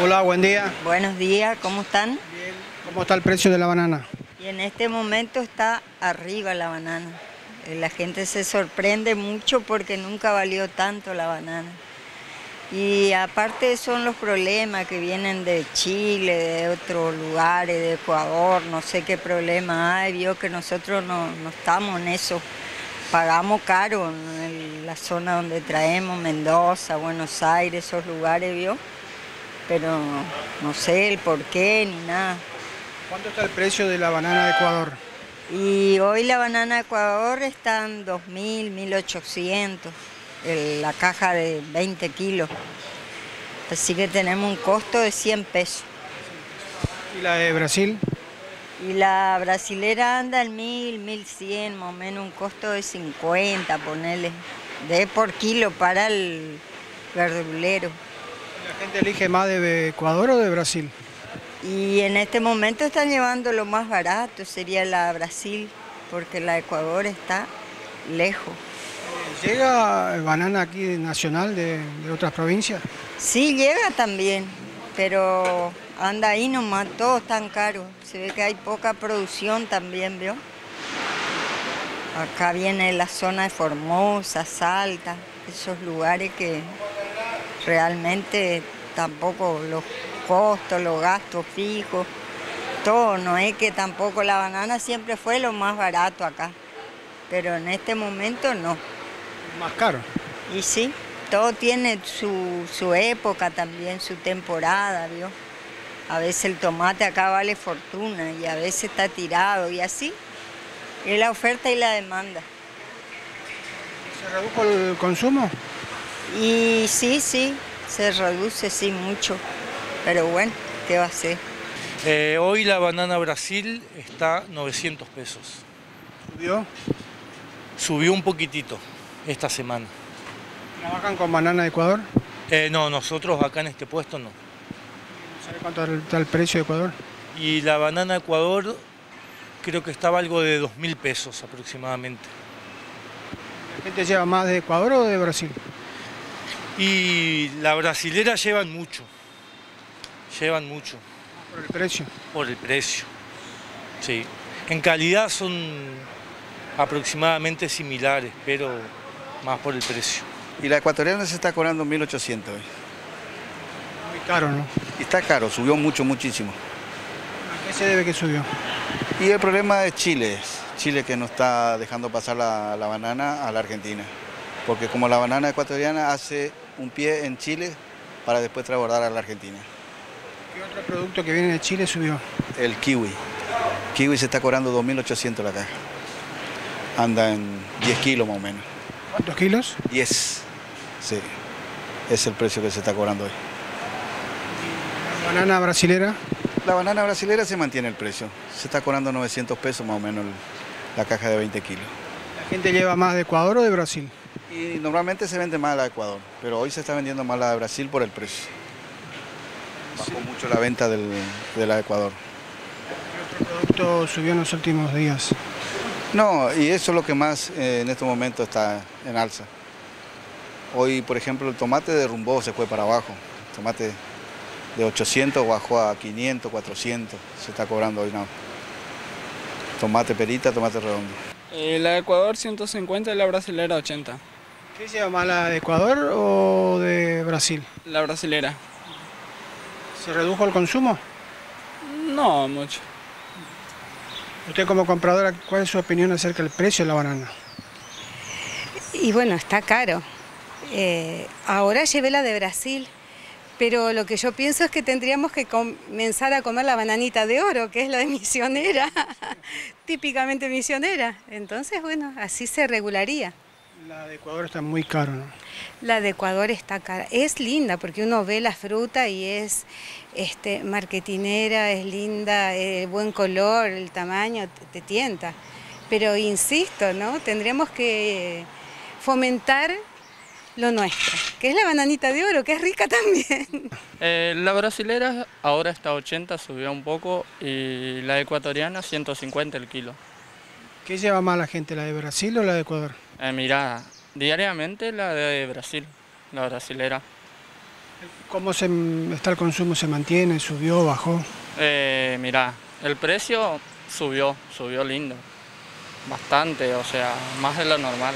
Hola, buen día. Buenos días, ¿cómo están? Bien. ¿Cómo está el precio de la banana? Y en este momento está arriba la banana. Eh, La gente se sorprende mucho porque nunca valió tanto la banana. Y aparte son los problemas que vienen de Chile, de otros lugares, de Ecuador, no sé qué problema hay, vio que nosotros no, no estamos en eso. Pagamos caro en la zona donde traemos, Mendoza, Buenos Aires, esos lugares, vio. Pero no sé el por qué ni nada. ¿Cuánto está el precio de la banana de Ecuador? Y hoy la banana de Ecuador está en 2.000, 1.800, el- la caja de 20 kilos. Así que tenemos un costo de 100 pesos. ¿Y la de Brasil? Y la brasilera anda en 1.000, 1.100, más o menos un costo de 50, ponele, de por kilo para el verdulero. ¿La gente elige más de Ecuador o de Brasil? Y en este momento están llevando lo más barato, sería la Brasil, porque la Ecuador está lejos. ¿Llega banana aquí nacional de, de otras provincias? Sí, llega también, pero anda ahí nomás, todo tan caro. Se ve que hay poca producción también, ¿vio? Acá viene la zona de Formosa, Salta, esos lugares que realmente tampoco los costos, los gastos fijos, todo, no es que tampoco la banana siempre fue lo más barato acá, pero en este momento no. Más caro. Y sí, todo tiene su, su época también, su temporada, ¿vio? A veces el tomate acá vale fortuna y a veces está tirado y así. Es la oferta y la demanda. ¿Se redujo el consumo? Y sí, sí, se reduce, sí, mucho. Pero bueno, ¿qué va a ser? Eh, hoy la banana Brasil está 900 pesos. ¿Subió? Subió un poquitito esta semana. ¿Trabajan con banana de Ecuador? Eh, no, nosotros acá en este puesto no. ¿Sabe cuánto está el precio de Ecuador? Y la banana Ecuador creo que estaba algo de 2 mil pesos aproximadamente. ¿La gente lleva más de Ecuador o de Brasil? Y la brasilera llevan mucho. Llevan mucho Por el precio. por el precio. Sí. En calidad son aproximadamente similares, pero más por el precio. Y la ecuatoriana se está cobrando 1800 hoy. Muy caro, ¿no? Y está caro, subió mucho, muchísimo. ¿A qué se debe que subió? Y el problema es Chile, Chile que no está dejando pasar la, la banana a la Argentina. Porque como la banana ecuatoriana hace un pie en Chile para después transbordar a la Argentina. ¿Qué otro producto que viene de Chile subió? El kiwi. Kiwi se está cobrando 2.800 la caja. Anda en 10 kilos más o menos. ¿Cuántos kilos? 10. Sí. Es el precio que se está cobrando hoy. Banana brasilera. La banana brasilera se mantiene el precio. Se está cobrando 900 pesos más o menos la caja de 20 kilos. ¿La gente lleva más de Ecuador o de Brasil? Y normalmente se vende más la de Ecuador, pero hoy se está vendiendo más la de Brasil por el precio. Bajó mucho la venta del- de la de Ecuador. ¿Qué otro producto subió en los últimos días? No, y eso es lo que más eh, en estos momentos está en alza. Hoy, por ejemplo, el tomate derrumbó, se fue para abajo. El tomate de 800 bajó a 500, 400. Se está cobrando hoy, no. Tomate perita, tomate redondo. Eh, la de Ecuador 150 y la brasilera 80. ¿Qué lleva más la de Ecuador o de Brasil? La brasilera. ¿Se redujo el consumo? No mucho. Usted como compradora, ¿cuál es su opinión acerca del precio de la banana? Y bueno, está caro. Eh, ahora llevé la de Brasil, pero lo que yo pienso es que tendríamos que comenzar a comer la bananita de oro, que es la de misionera, típicamente misionera. Entonces, bueno, así se regularía. La de Ecuador está muy caro, ¿no? La de Ecuador está cara. Es linda porque uno ve la fruta y es este, marketinera, es linda, eh, buen color, el tamaño te, te tienta. Pero insisto, ¿no? Tendríamos que fomentar lo nuestro, que es la bananita de oro, que es rica también. Eh, la brasilera ahora está 80, subió un poco, y la ecuatoriana 150 el kilo. ¿Qué lleva más la gente, la de Brasil o la de Ecuador? Eh, mirá, diariamente la de Brasil, la brasilera. ¿Cómo se, está el consumo? ¿Se mantiene? ¿Subió? ¿Bajó? Eh, mirá, el precio subió, subió lindo. Bastante, o sea, más de lo normal.